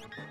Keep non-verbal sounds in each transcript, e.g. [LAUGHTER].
you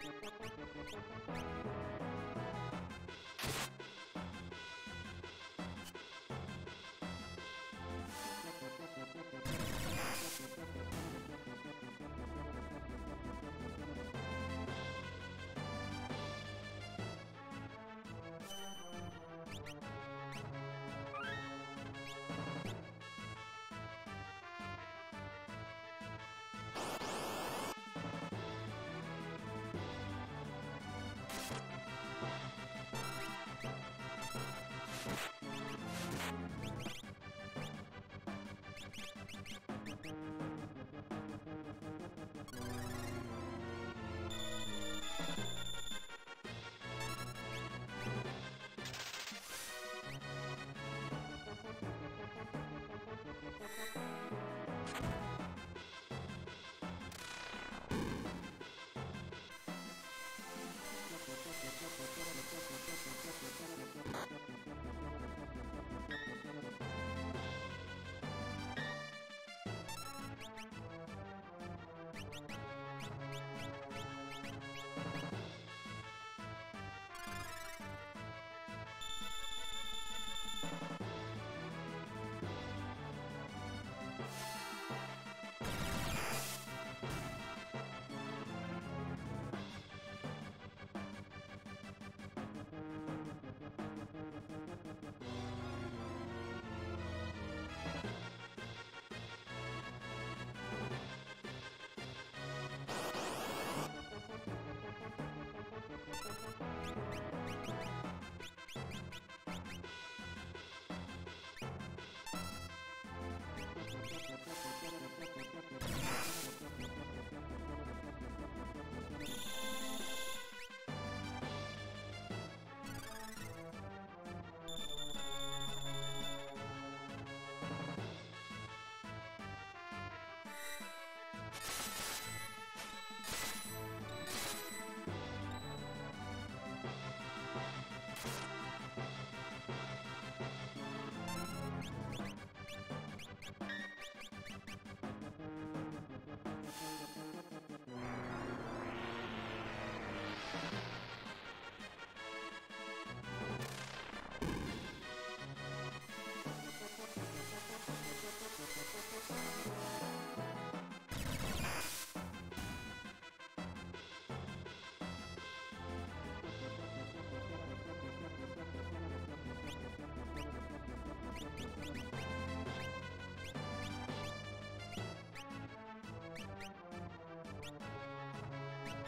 プラプラプラプラプラプラ。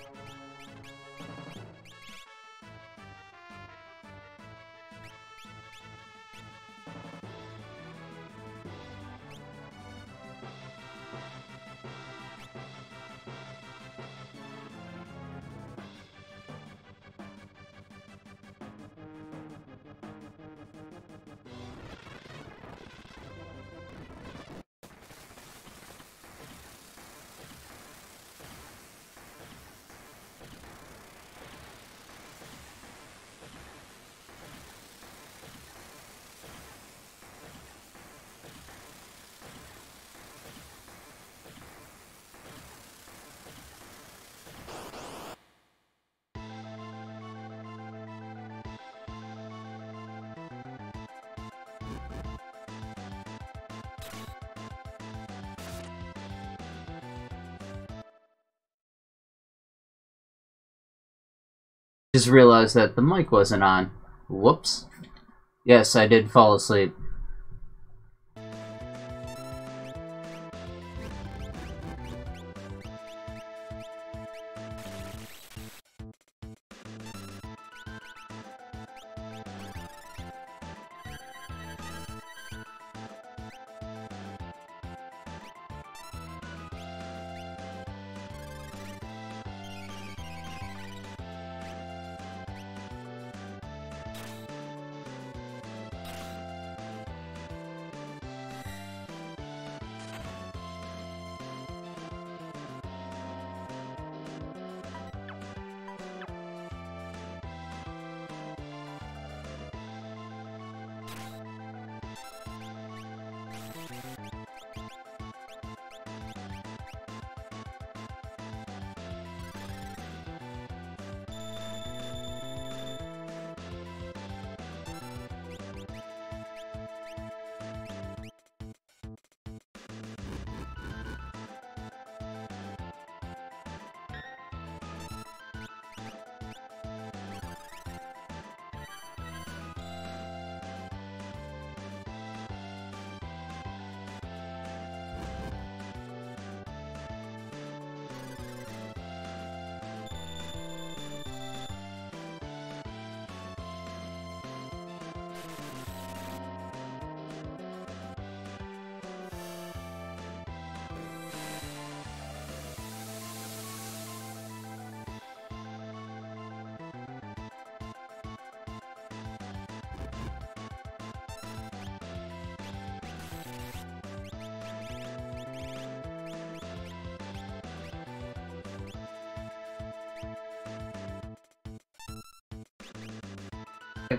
you Just realized that the mic wasn't on. Whoops. Yes, I did fall asleep.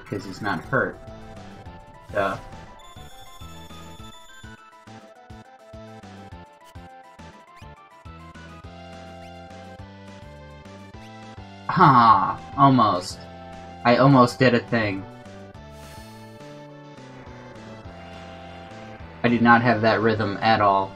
Because he's not hurt. Duh. Ah, almost. I almost did a thing. I did not have that rhythm at all.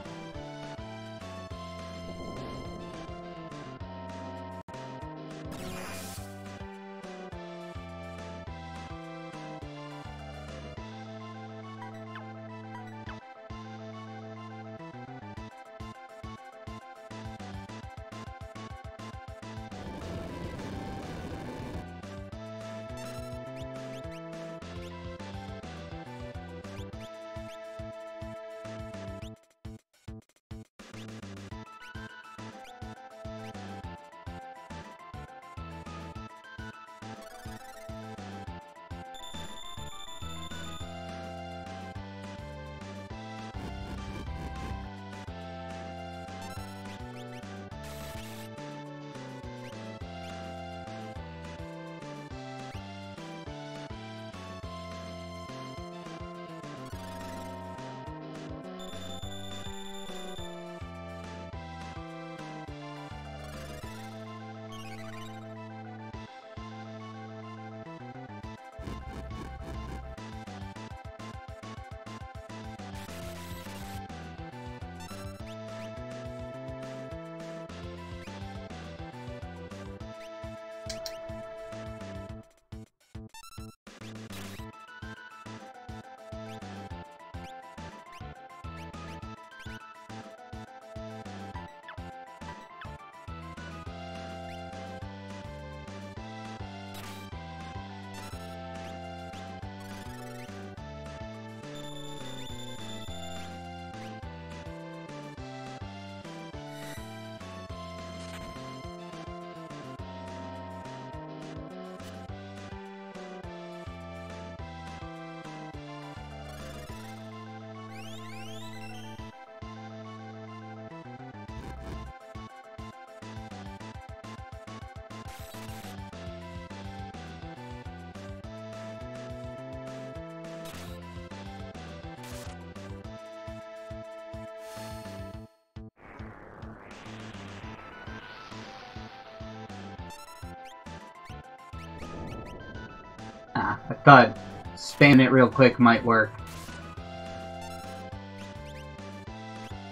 I thought spam it real quick might work.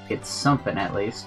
It's something at least.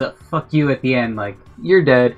The fuck you at the end, like, you're dead.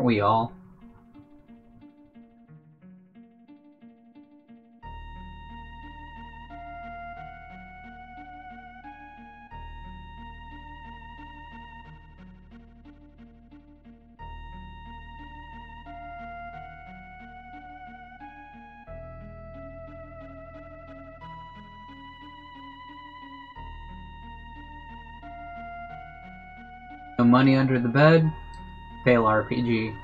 Weren't we all? Money under the bed. Fail RPG.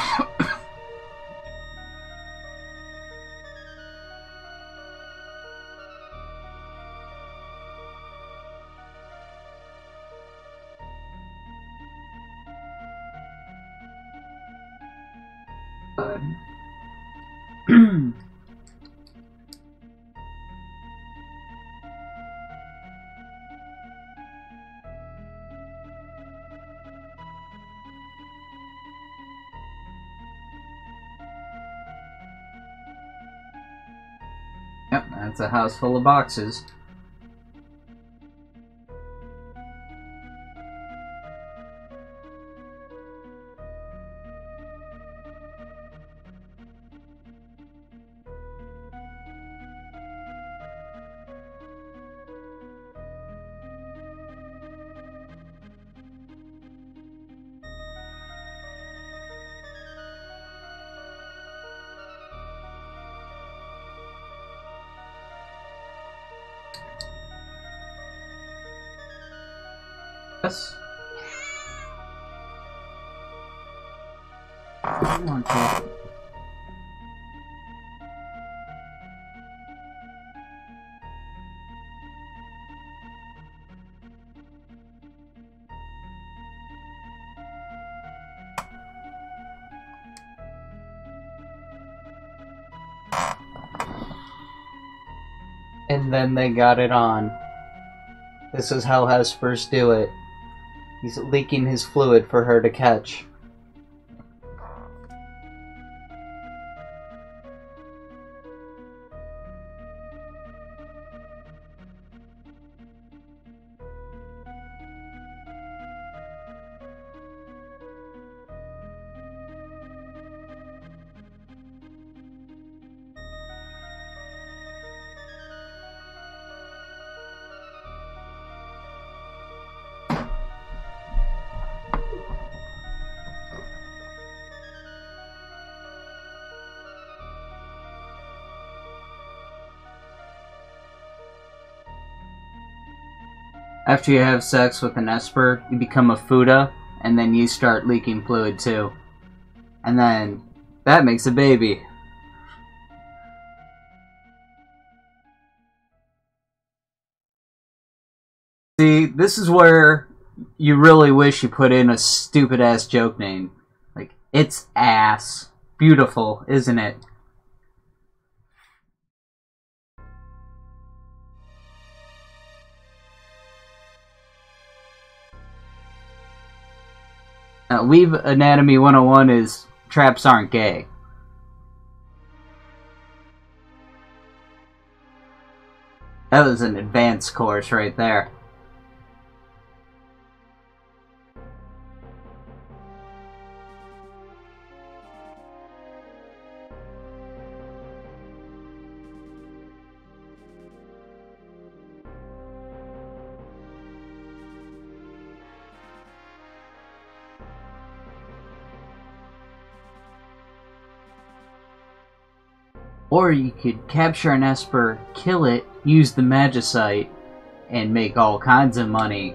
Yep, that's a house full of boxes. Then they got it on. This is how Espers do it. He's leaking his fluid for her to catch. After you have sex with an Esper, you become a Fuda, and then you start leaking fluid too. And then that makes a baby. See, this is where you really wish you put in a stupid ass joke name. Like, it's ass. Beautiful, isn't it? Uh, Weave Anatomy 101 is traps aren't gay. That was an advanced course right there. Or you could capture an Esper, kill it, use the Magicite, and make all kinds of money.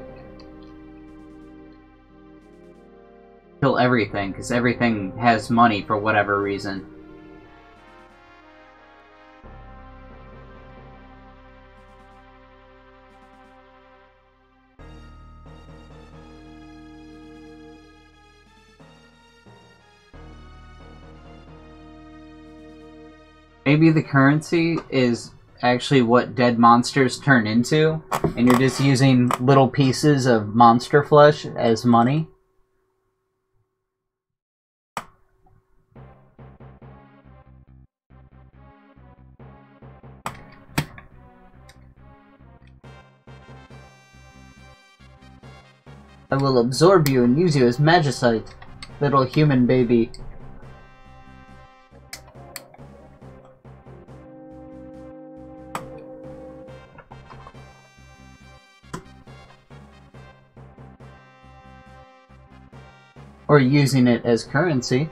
Kill everything, because everything has money for whatever reason. Maybe the currency is actually what dead monsters turn into, and you're just using little pieces of monster flesh as money. I will absorb you and use you as magicite, little human baby. Or using it as currency.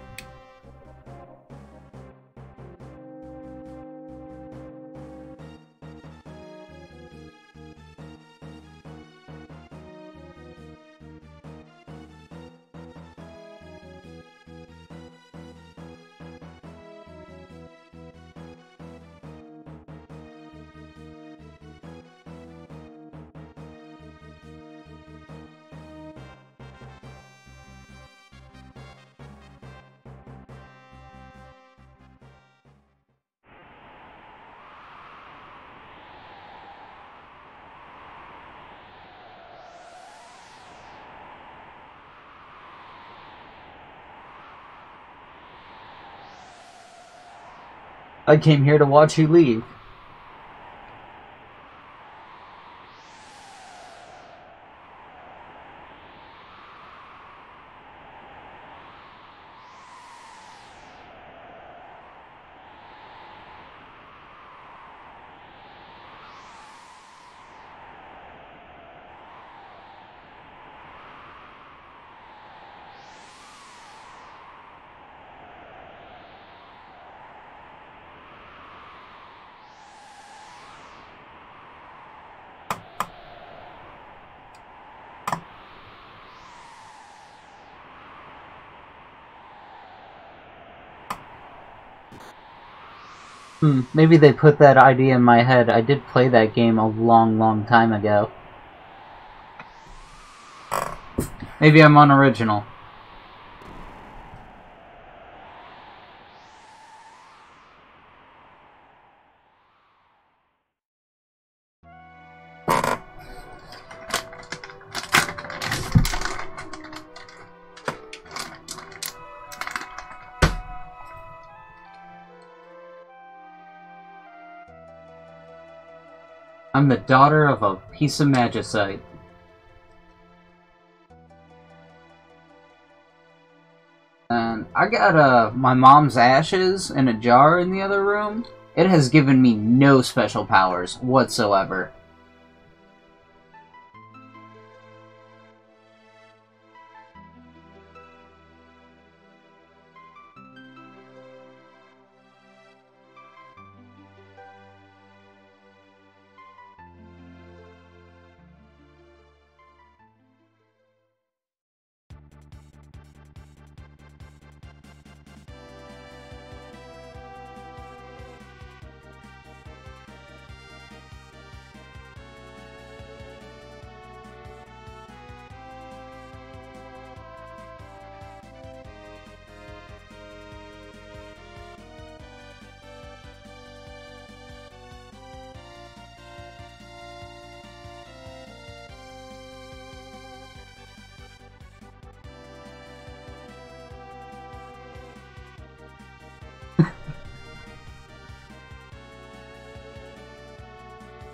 I came here to watch you leave. Hmm, maybe they put that idea in my head. I did play that game a long, long time ago. Maybe I'm unoriginal. Daughter of a piece of magicite. And I got uh, my mom's ashes in a jar in the other room. It has given me no special powers whatsoever.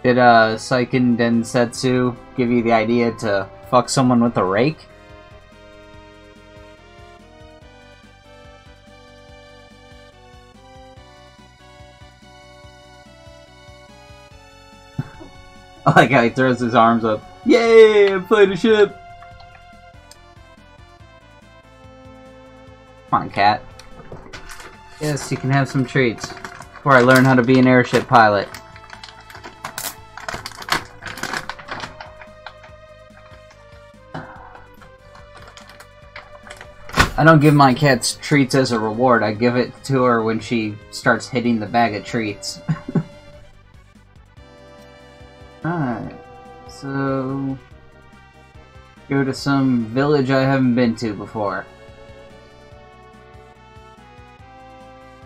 Did uh, Seiken Densetsu give you the idea to fuck someone with a rake? I [LAUGHS] like how he throws his arms up. Yay! I played a ship! Come on, cat. Yes, you can have some treats. Before I learn how to be an airship pilot. I don't give my cats treats as a reward. I give it to her when she starts hitting the bag of treats. [LAUGHS] Alright. So... Go to some village I haven't been to before.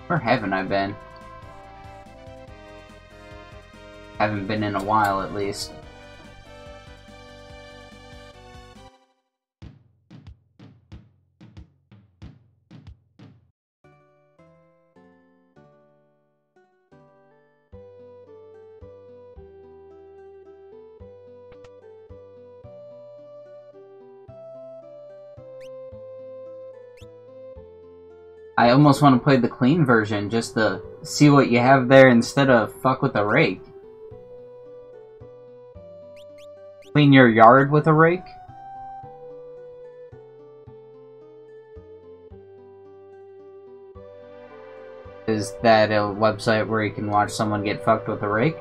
Where haven't I been? Haven't been in a while, at least. I almost want to play the clean version just to see what you have there instead of fuck with a rake. Clean your yard with a rake? Is that a website where you can watch someone get fucked with a rake?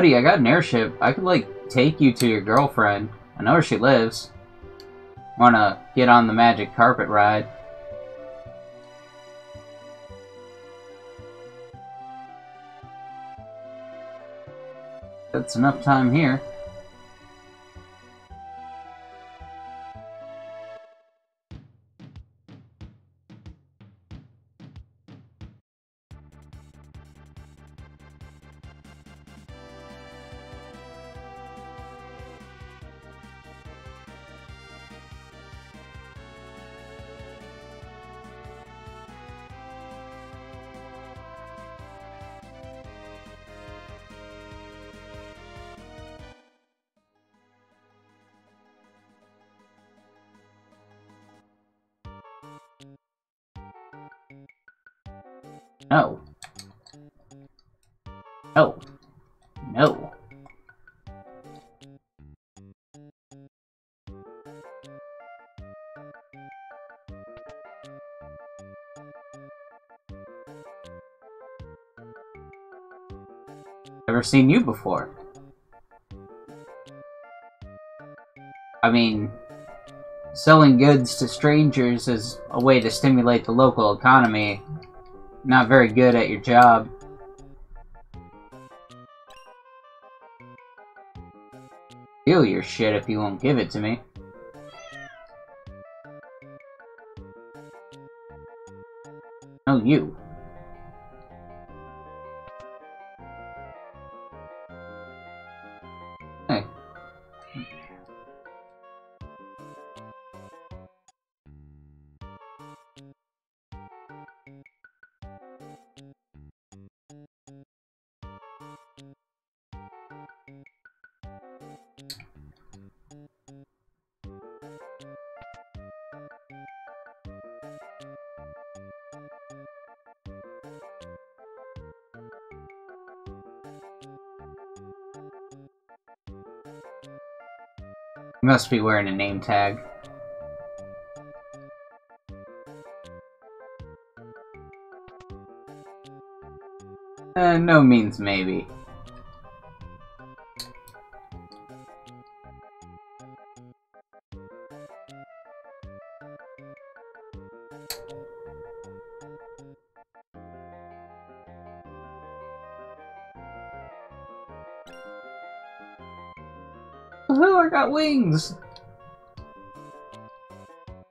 Buddy, I got an airship. I could, like, take you to your girlfriend. I know where she lives. Wanna get on the magic carpet ride. That's enough time here. Never seen you before. I mean, selling goods to strangers is a way to stimulate the local economy not very good at your job. Steal your shit if you won't give it to me. No, you. Must be wearing a name tag. Uh, no means maybe. wings!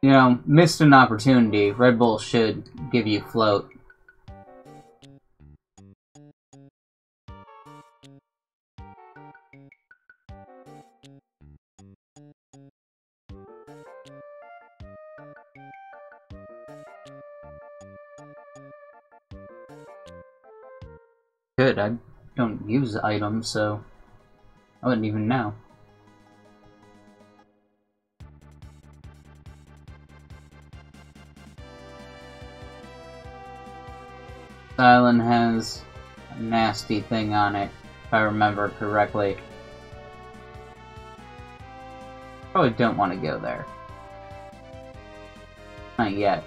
You know, missed an opportunity. Red Bull should give you float. Good, I don't use items, so I wouldn't even know. Island has a nasty thing on it, if I remember correctly. Probably don't want to go there. Not yet.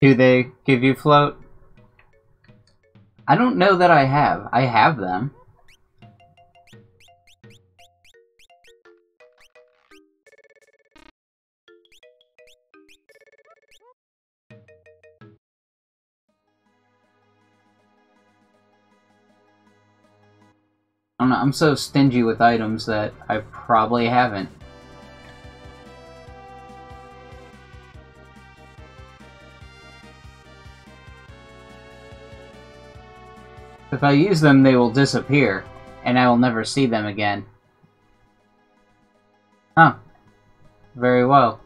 Do they give you float? I don't know that I have. I have them. I I'm so stingy with items that I probably haven't. If I use them, they will disappear, and I will never see them again. Huh. Very well.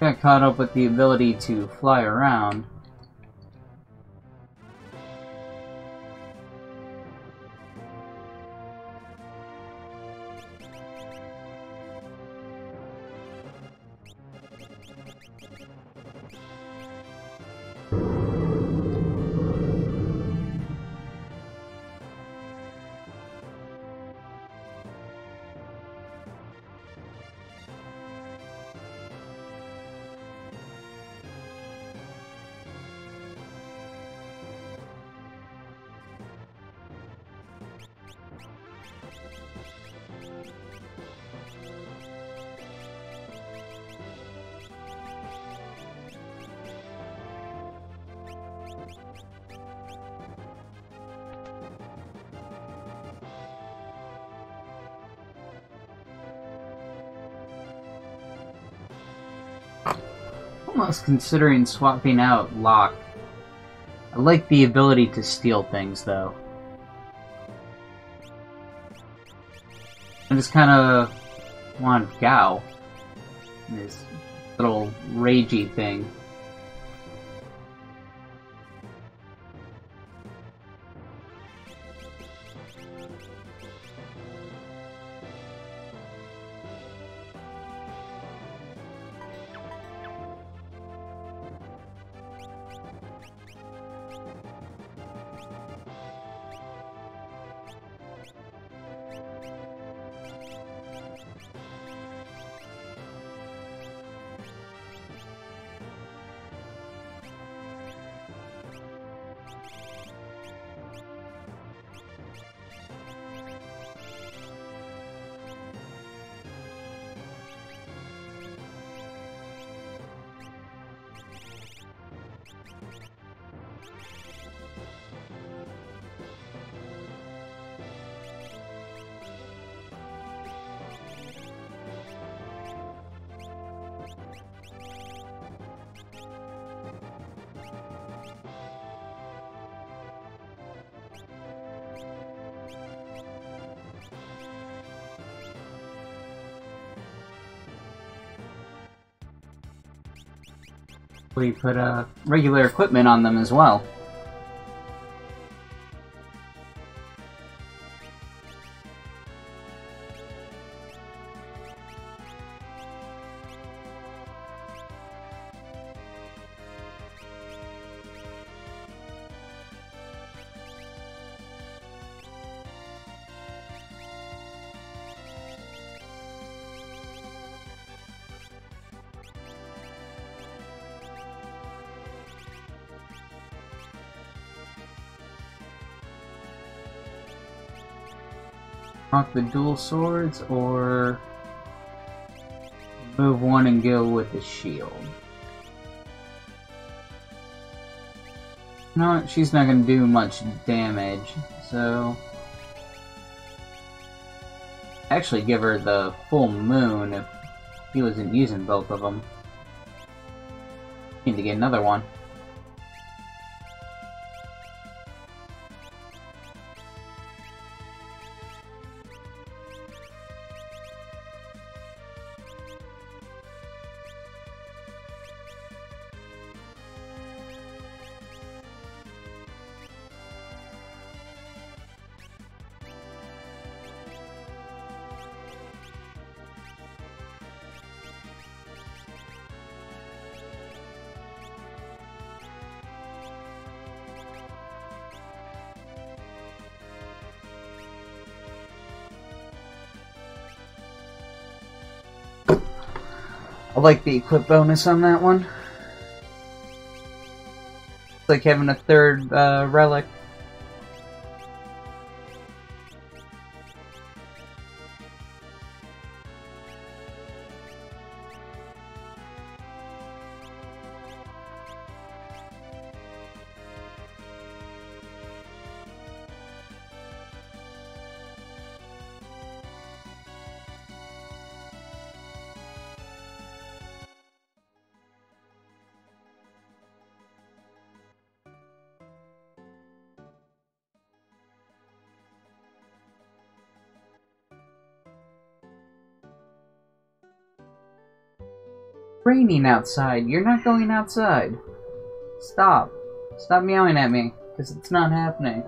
Got caught up with the ability to fly around. Almost considering swapping out Locke. I like the ability to steal things, though. I just kind of want Gau. This little ragey thing. We put uh, regular equipment on them as well. The dual swords or move one and go with the shield. No, she's not going to do much damage, so... Actually give her the full moon if he wasn't using both of them. Need to get another one. Like the equip bonus on that one. It's like having a third uh, relic. Raining outside. You're not going outside. Stop. Stop meowing at me, because it's not happening.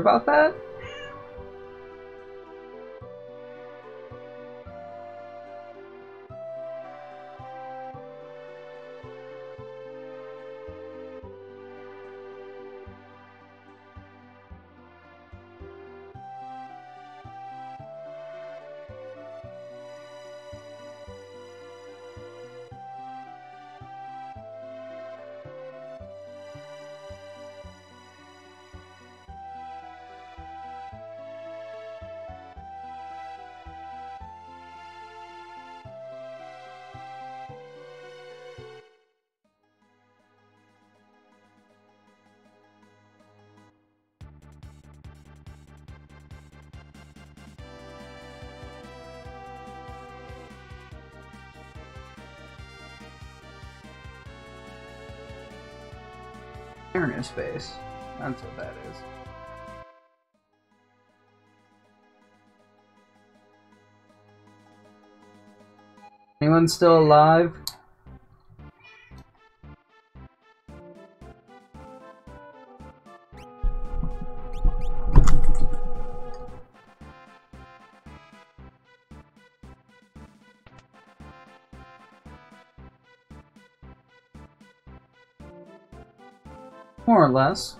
About that? In space. That's what that is. Anyone still alive? More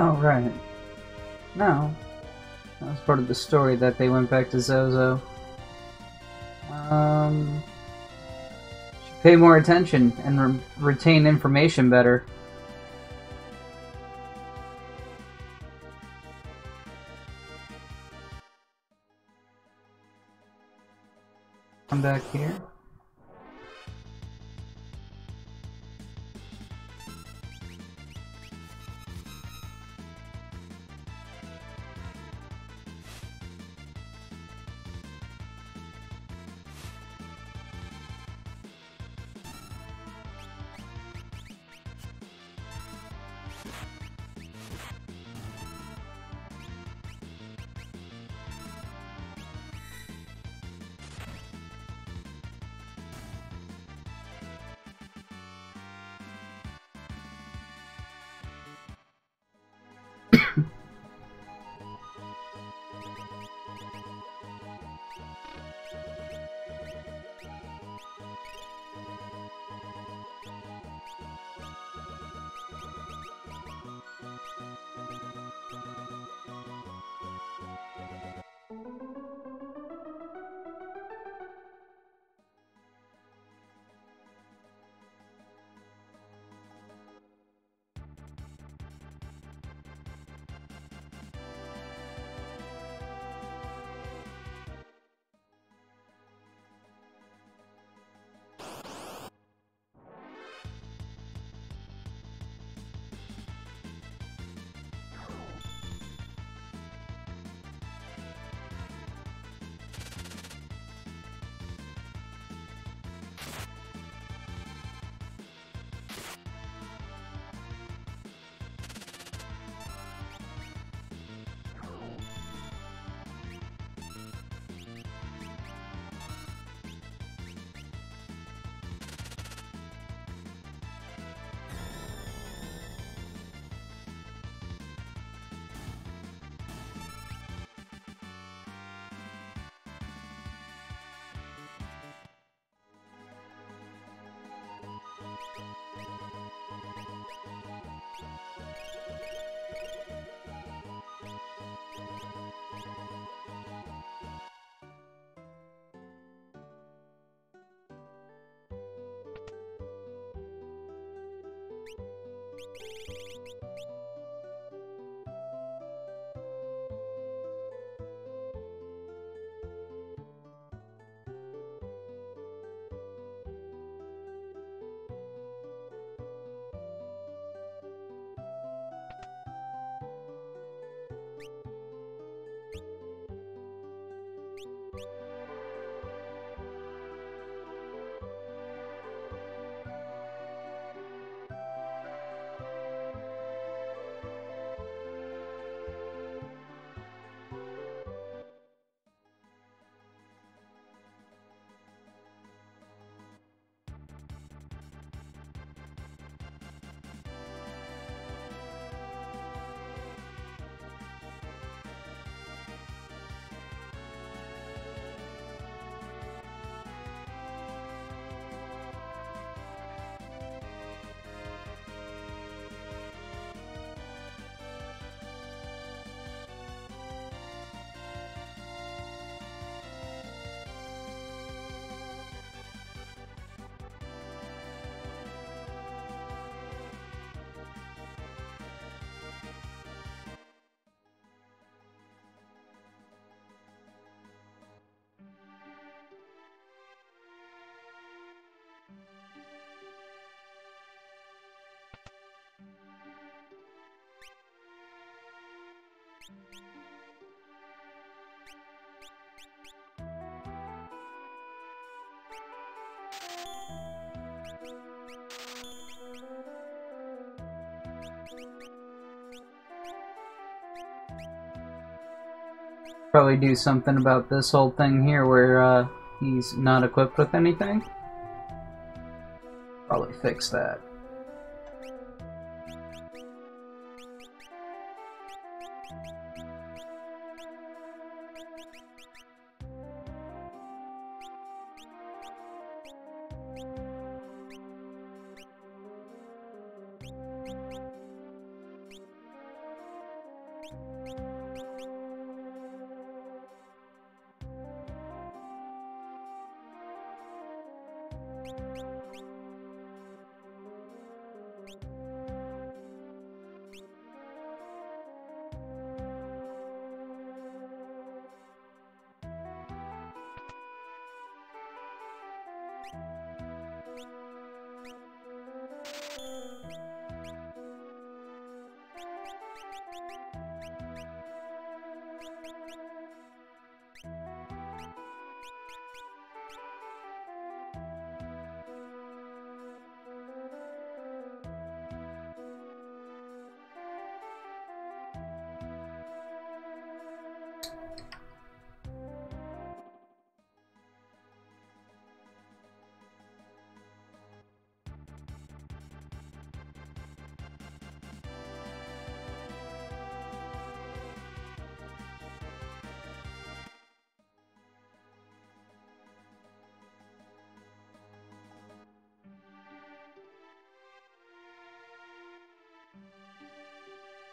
Oh, right. No. That was part of the story that they went back to Zozo. Um. Should pay more attention and re- retain information better. Come back here. Probably do something about this whole thing here where uh, he's not equipped with anything. Probably fix that.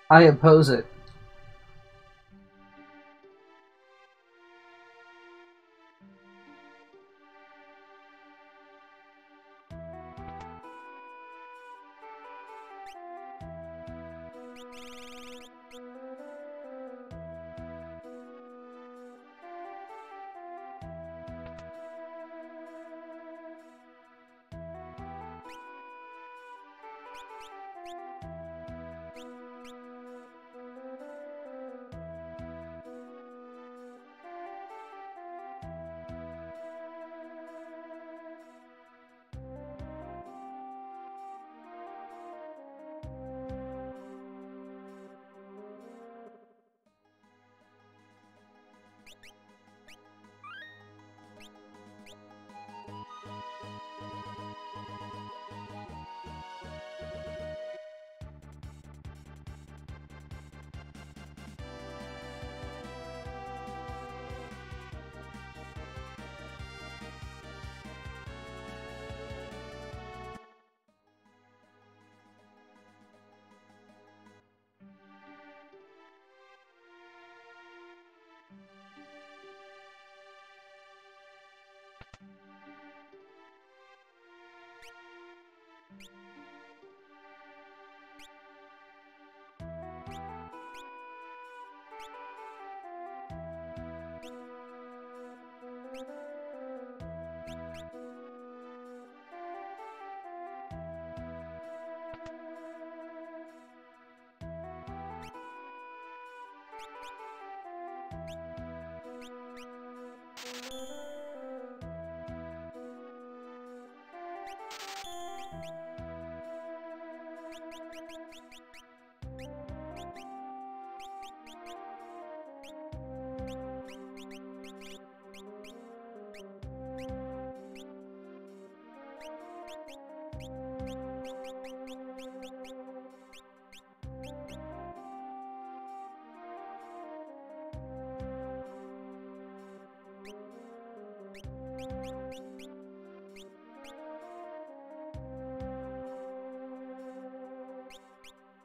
I oppose it.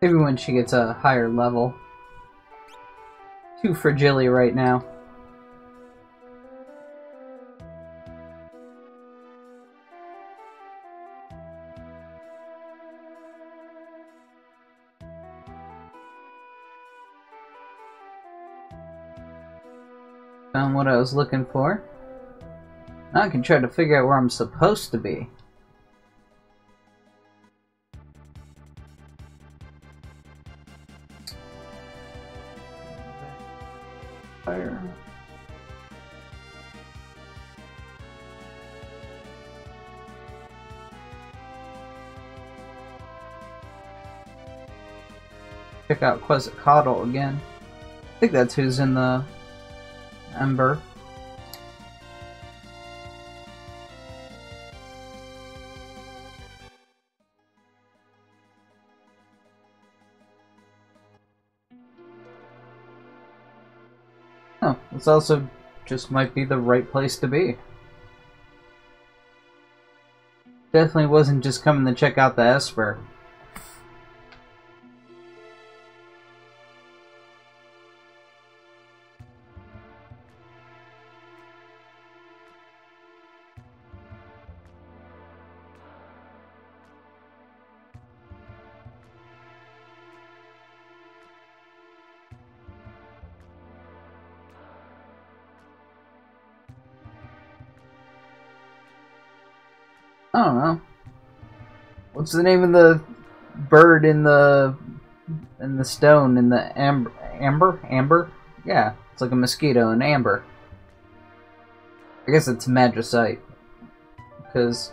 Maybe when she gets a higher level. Too fragile right now. Found what I was looking for. Now I can try to figure out where I'm supposed to be. Check out Quetzalcoatl again. I think that's who's in the Ember. Oh, this also just might be the right place to be. Definitely wasn't just coming to check out the Esper. What's the name of the bird in the in the stone in the amber amber amber? Yeah, it's like a mosquito in amber. I guess it's magicite because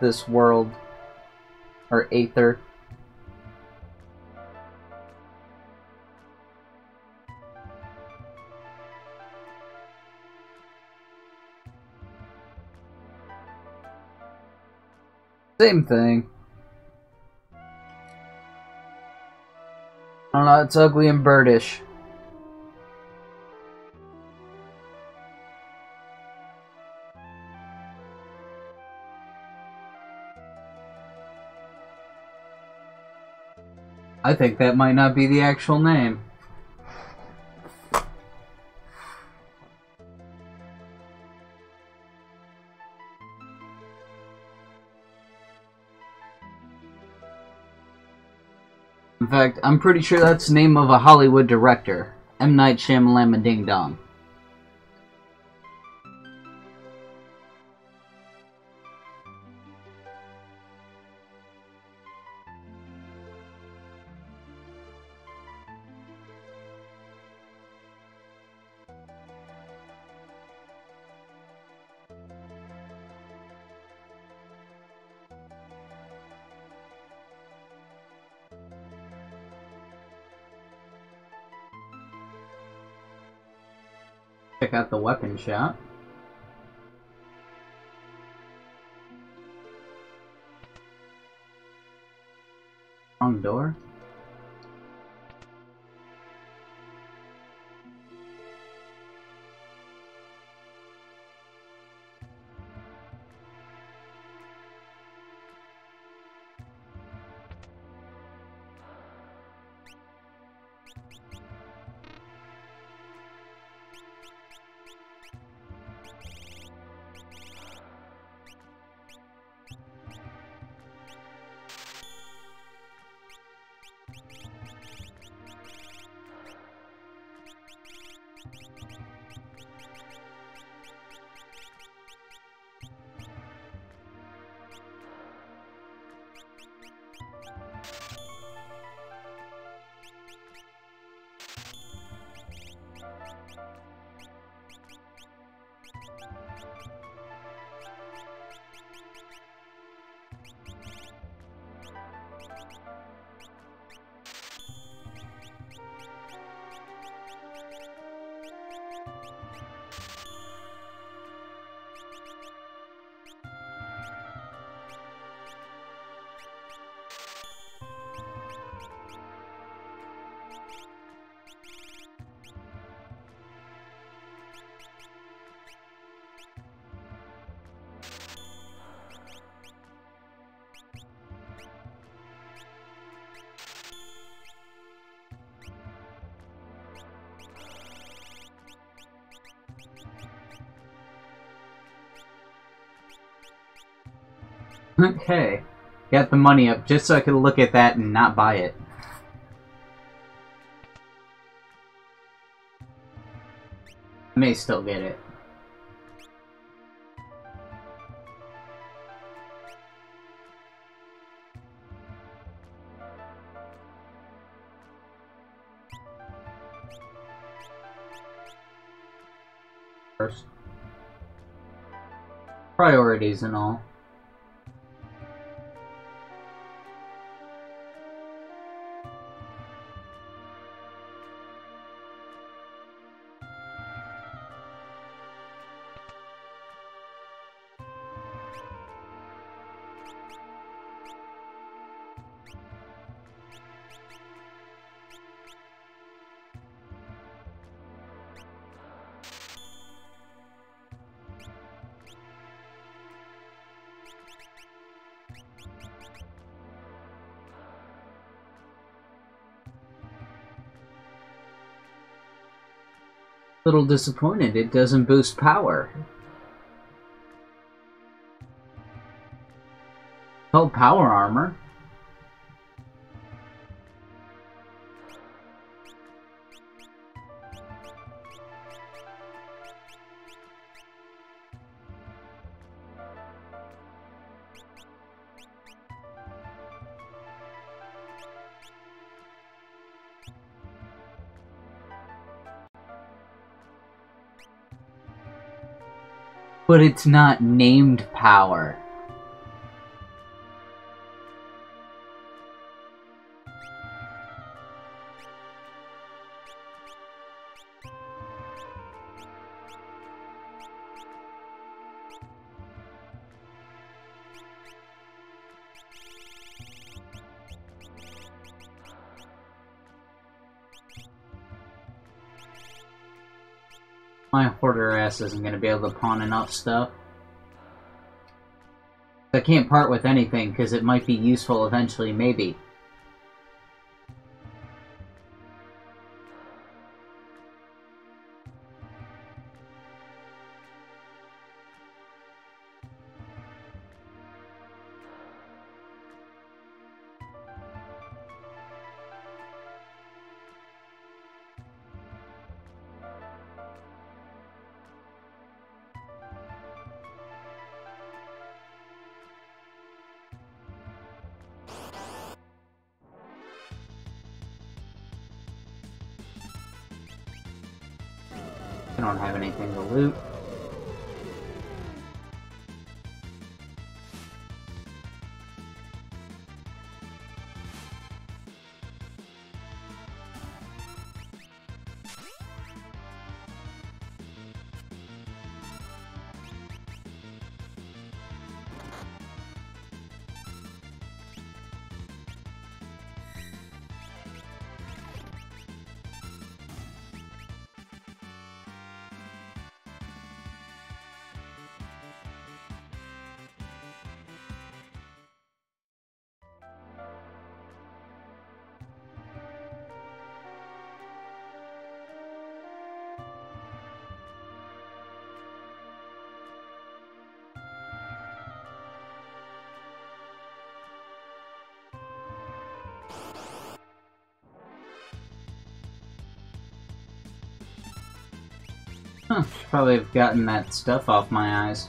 this world or aether Same thing. Don't know, it's ugly and birdish. I think that might not be the actual name. In fact, I'm pretty sure that's the name of a Hollywood director. M. Night Shyamalan Ding Dong. Out the weapon shop. Wrong door. Okay. Got the money up just so I could look at that and not buy it. I may still get it. First. Priorities and all. Little disappointed it doesn't boost power. Called power armor. But it's not named power. My hoarder ass isn't going to be able to pawn enough stuff. I can't part with anything because it might be useful eventually, maybe. Probably have gotten that stuff off my eyes.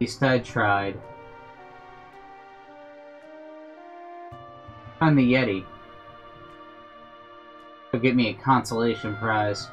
Least I tried. Find the Yeti. It'll get me a consolation prize.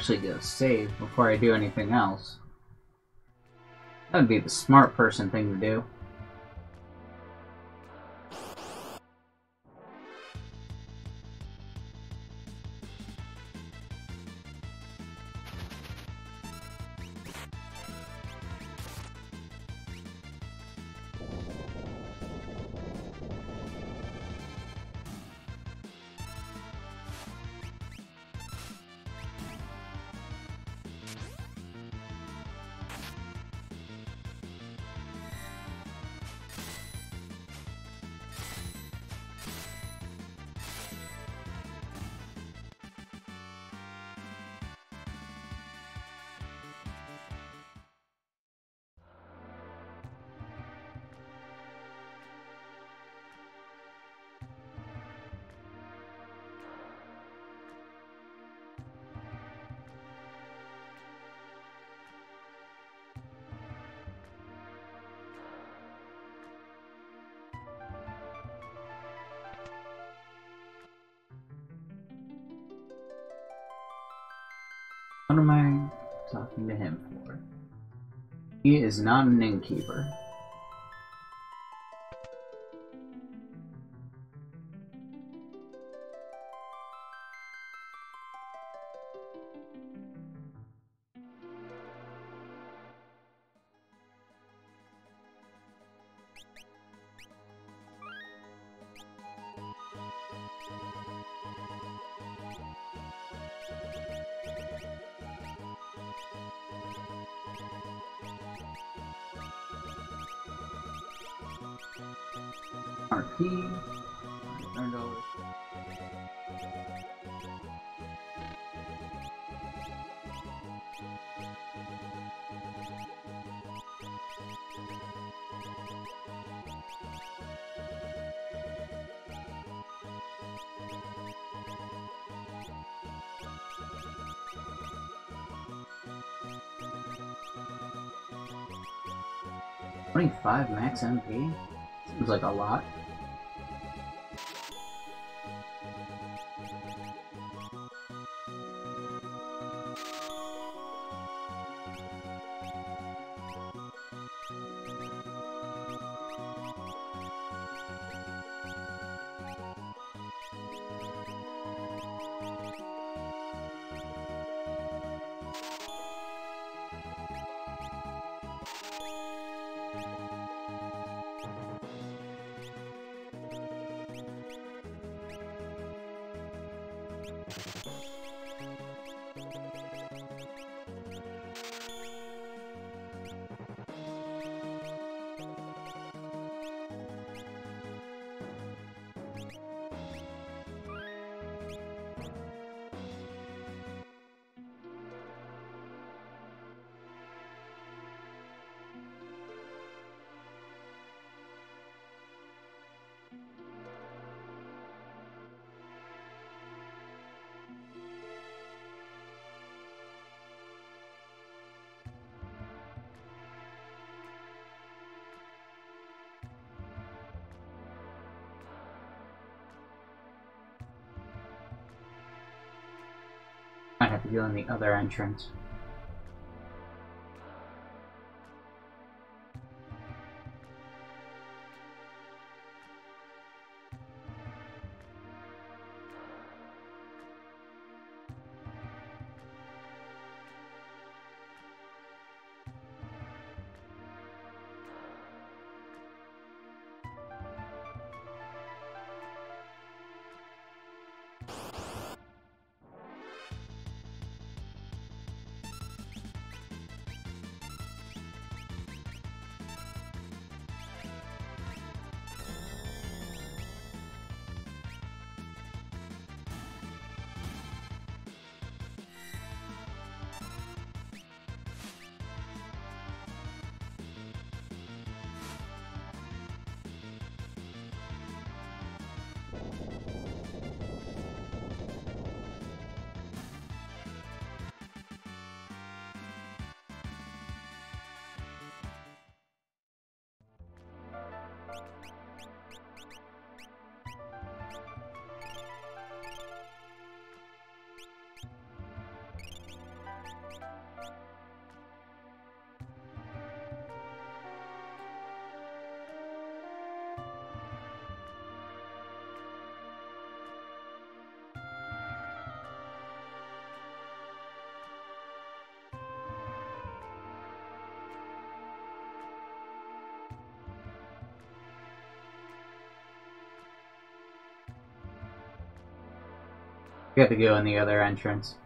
Actually go save before I do anything else. That would be the smart person thing to do. What am I talking to him for? He is not an innkeeper. 25 max MP? Seems like a lot. To go in the other entrance. We have to go in the other entrance.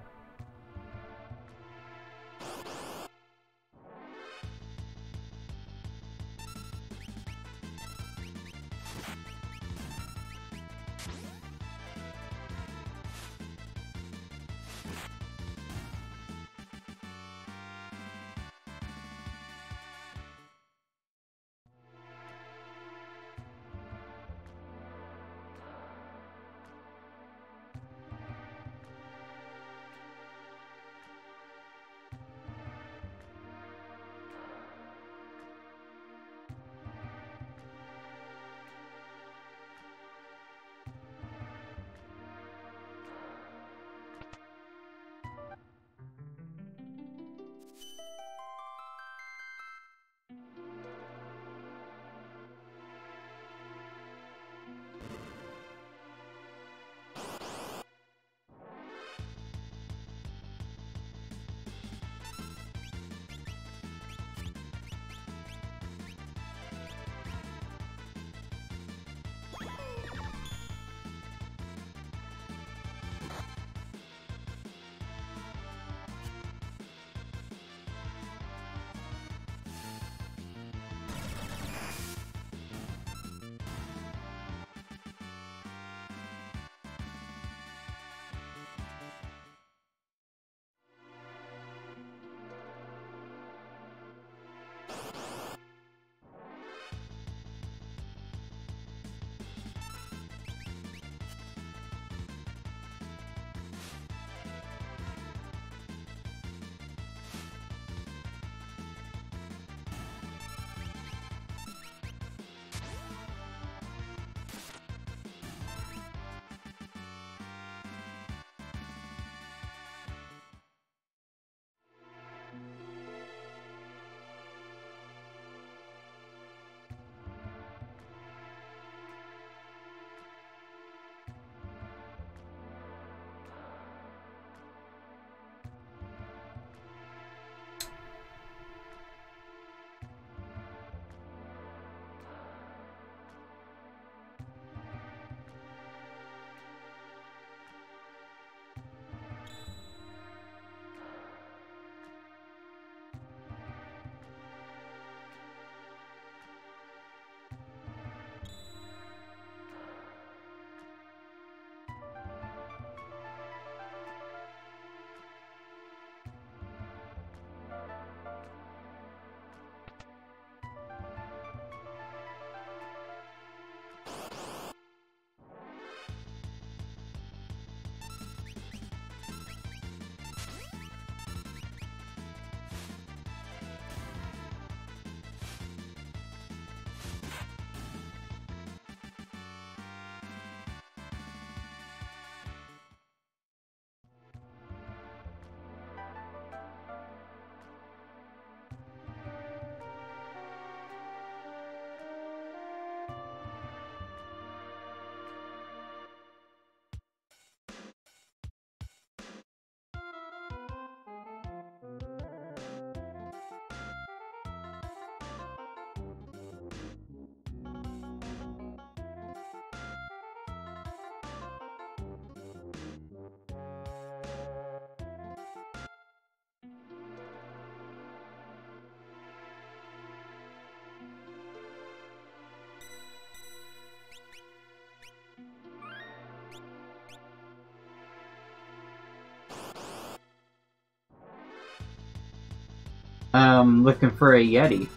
Um, looking for a Yeti.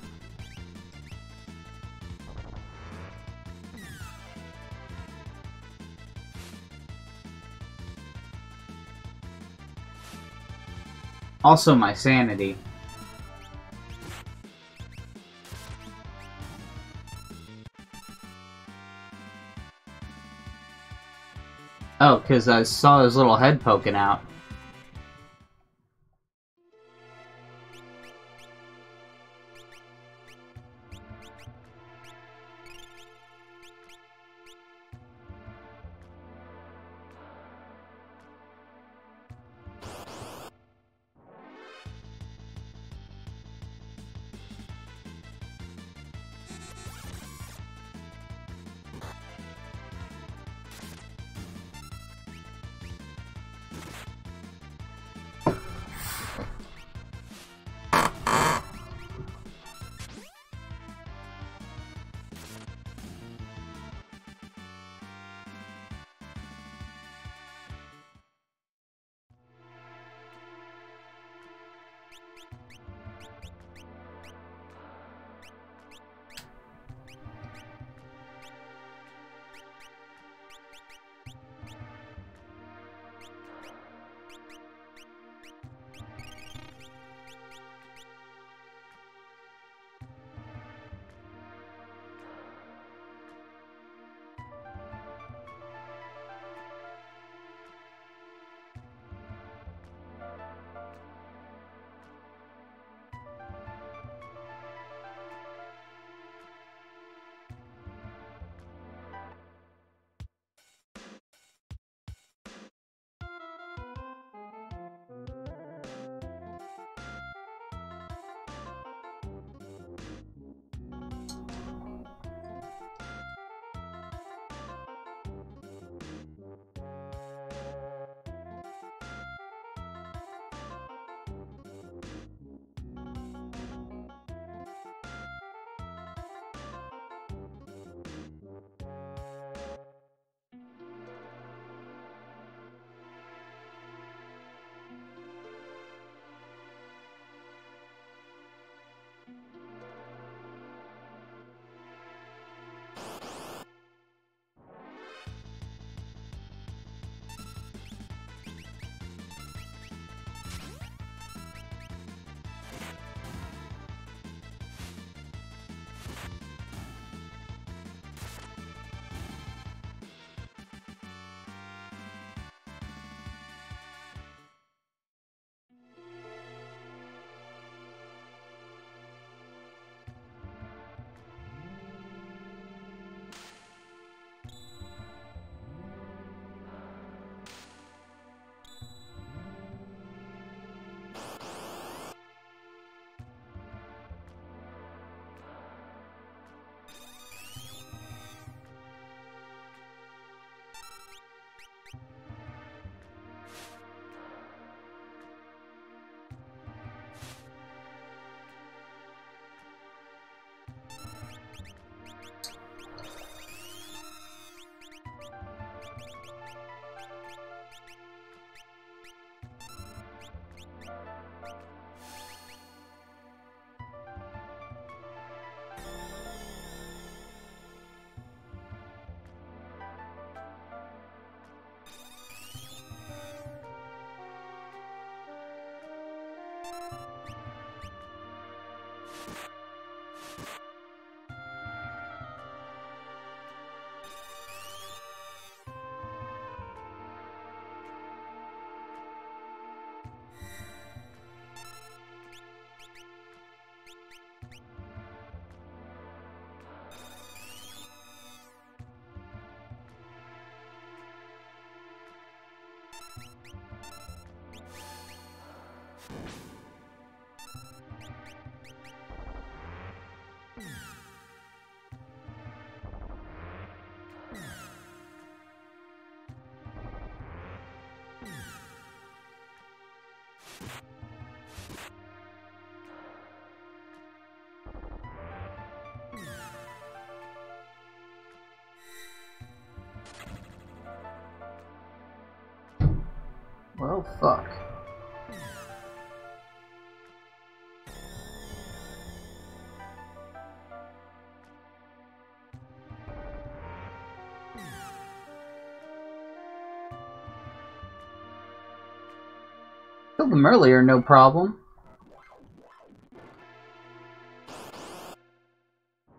Also my sanity. Oh, because I saw his little head poking out. Well, fuck. Killed them earlier, no problem.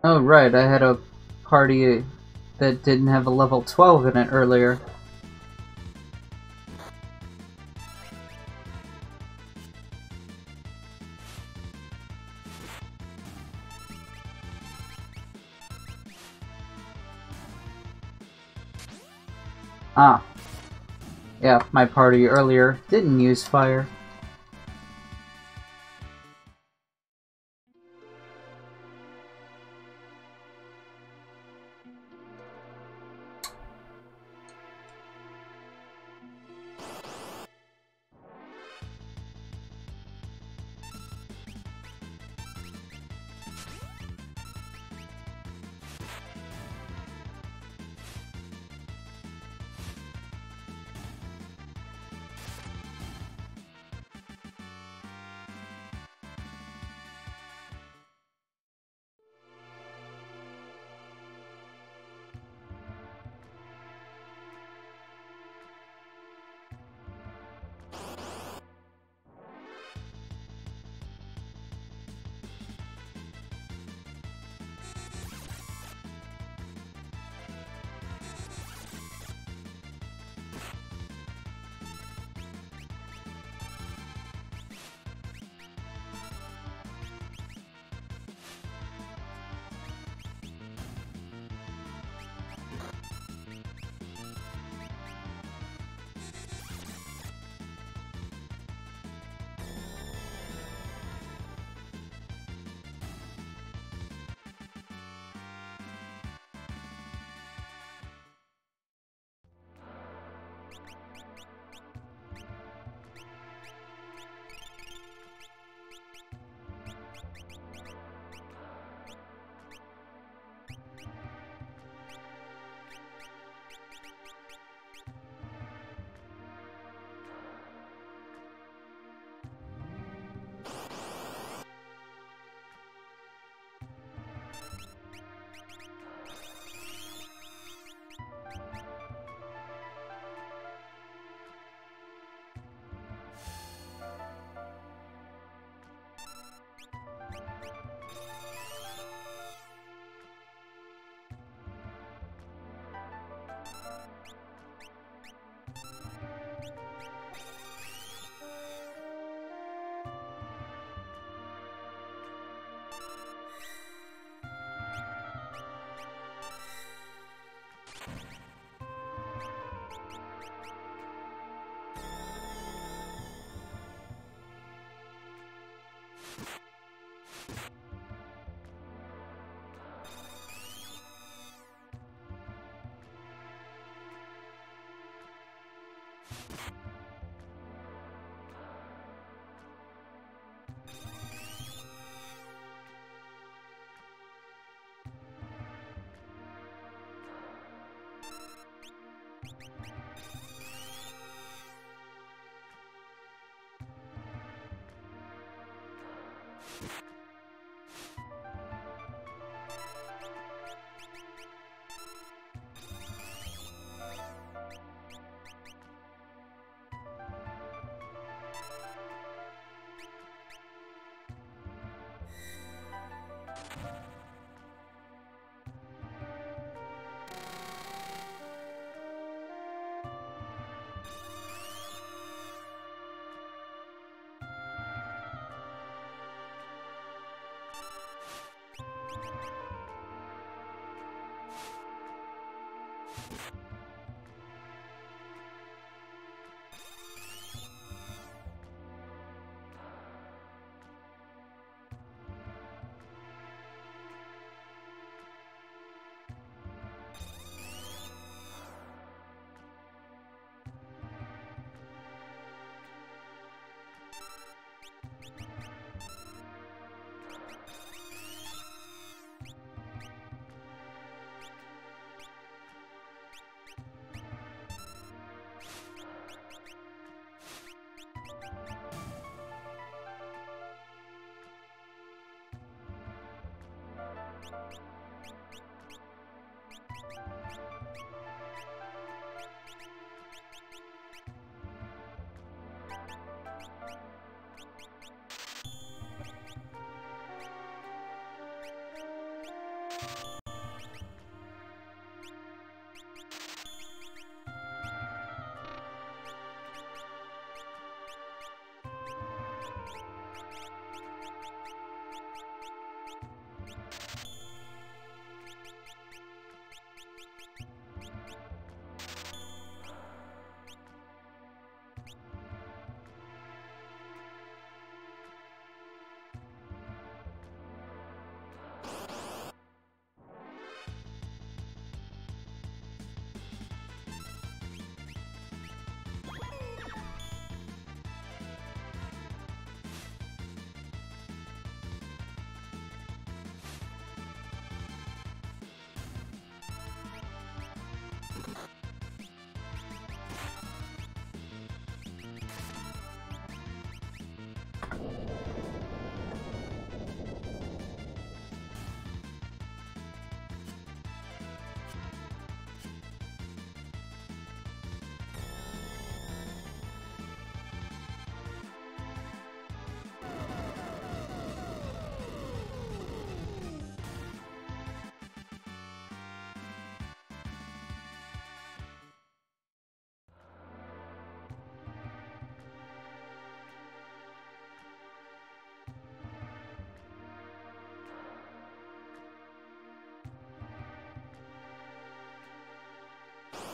Oh, right, I had a party that didn't have a level 12 in it earlier. Ah. Yeah, my party earlier didn't use fire. you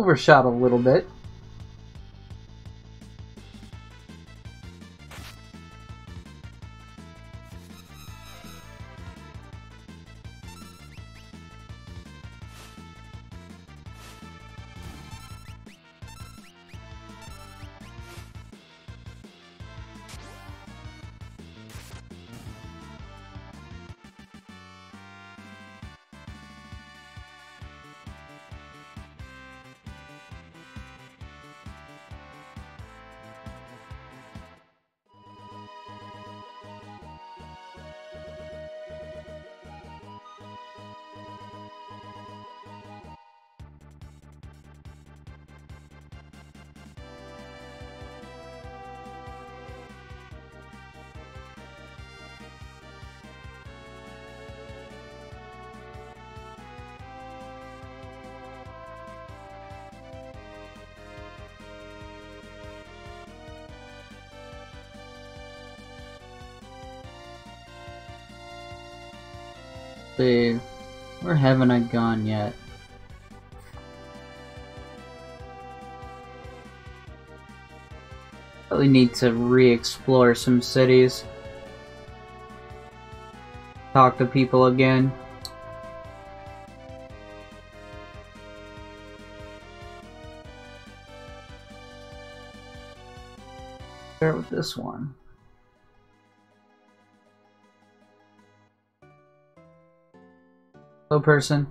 Overshot a little bit. See. Where haven't I gone yet? Really need to re-explore some cities. Talk to people again. Start with this one. Person.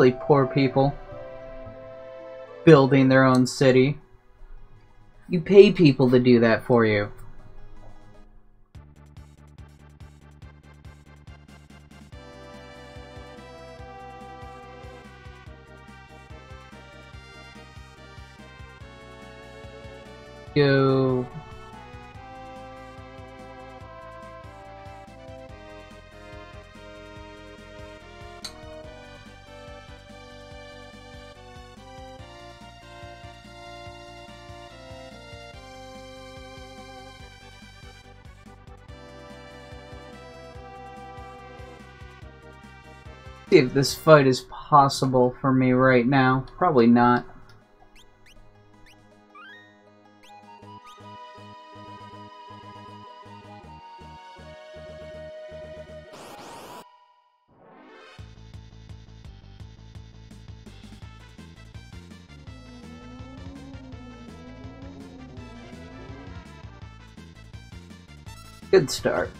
Really poor people. Building their own city. You pay people to do that for you. If this fight is possible for me right now. Probably not. Good start.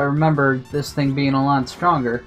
I remember this thing being a lot stronger.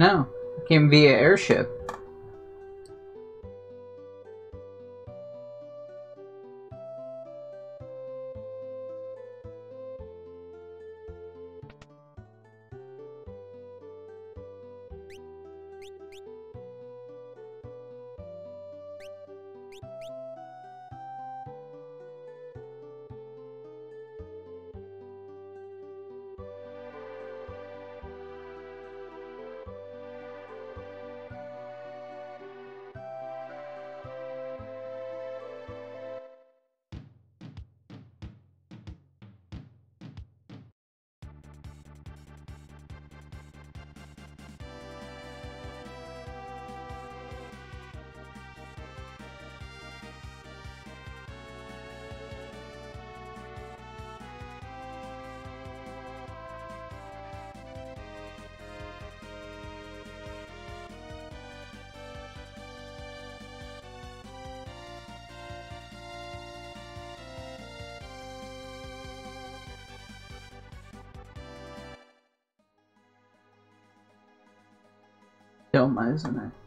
No, came via airship. Isn't it?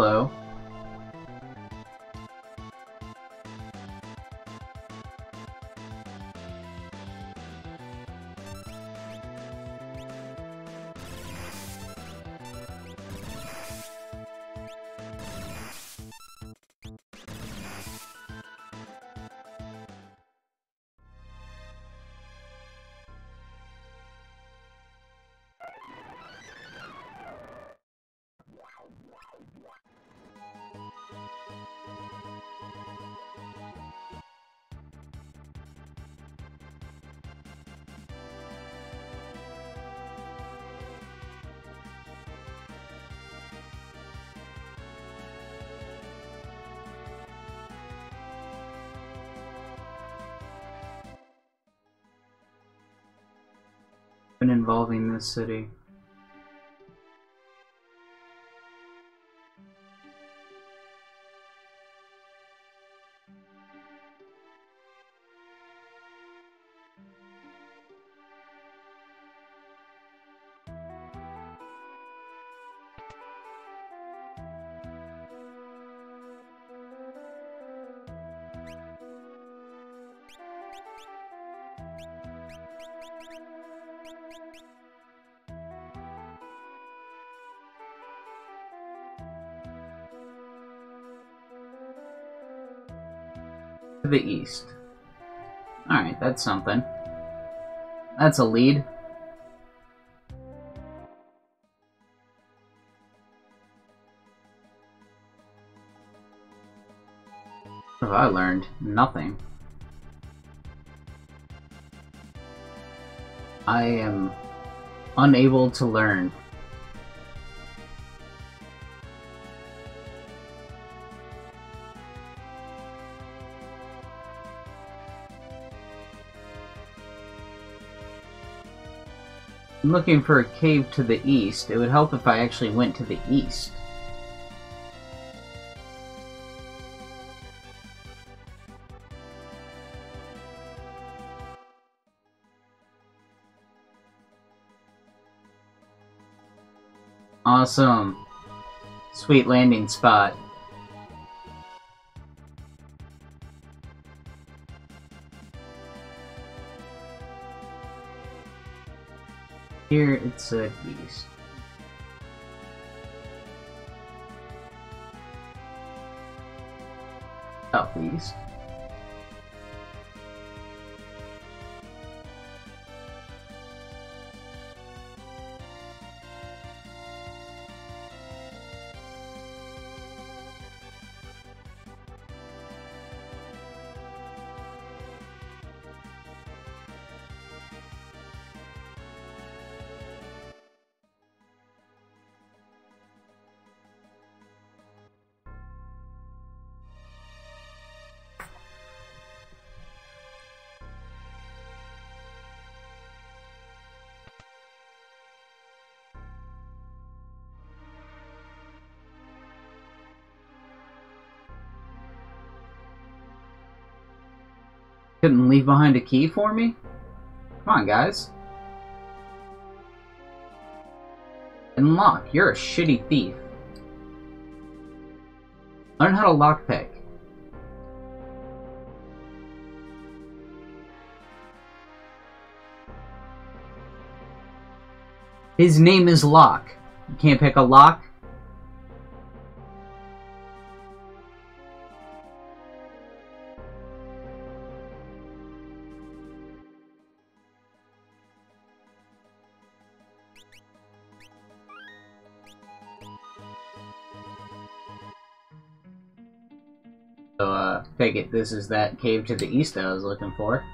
Hello. Involving this city. The east. Alright, that's something. That's a lead. What have I learned? Nothing. I am unable to learn. I'm looking for a cave to the east. It would help if I actually went to the east. Awesome. Sweet landing spot. Here it's uh, Oh, Southeast. Couldn't leave behind a key for me? Come on, guys. And Locke, you're a shitty thief. Learn how to lockpick. His name is Locke. You can't pick a lock? This is that cave to the east that I was looking for.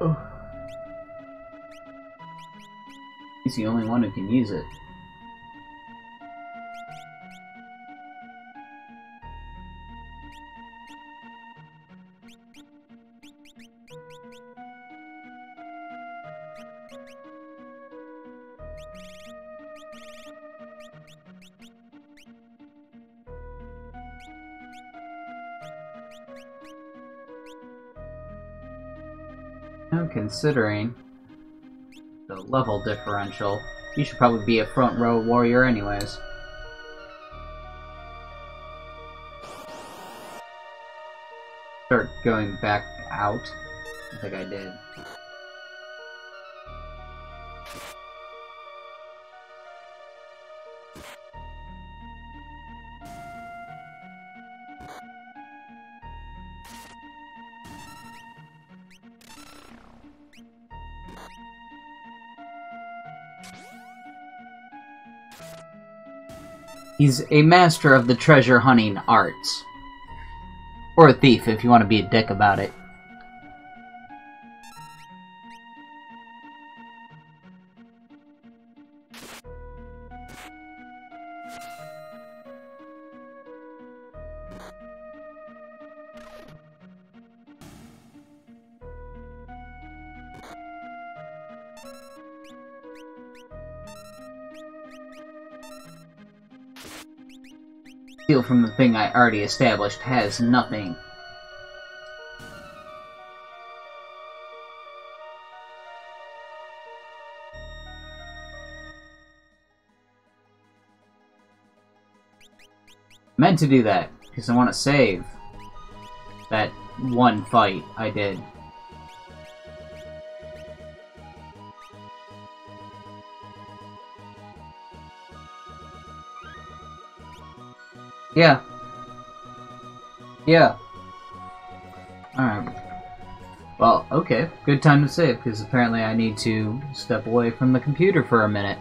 Oh. He's the only one who can use it. Considering the level differential, you should probably be a front row warrior anyways. Start going back out. I think I did. He's a master of the treasure hunting arts. Or a thief, if you want to be a dick about it. From the thing I already established has nothing. Meant to do that, because I want to save that one fight I did. Yeah. Yeah. Alright. Well, okay. Good time to save, because apparently I need to step away from the computer for a minute.